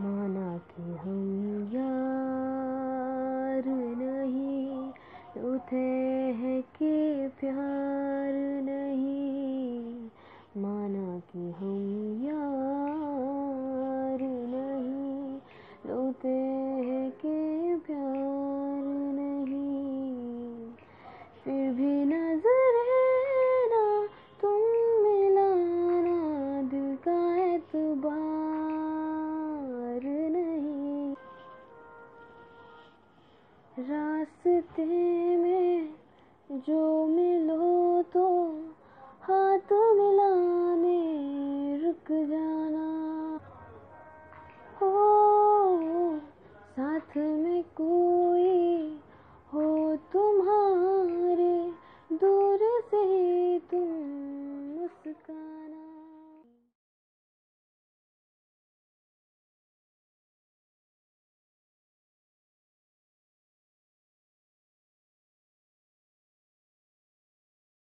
कि हम यार नहीं, उठे हैं कि प्यार नहीं। माना कि हम यार नहीं रोते हैं कि प्यार नहीं। फिर भी नज़र है ना तुम मिलाना, दिल का एतबार। रास्ते में जो मिलो तो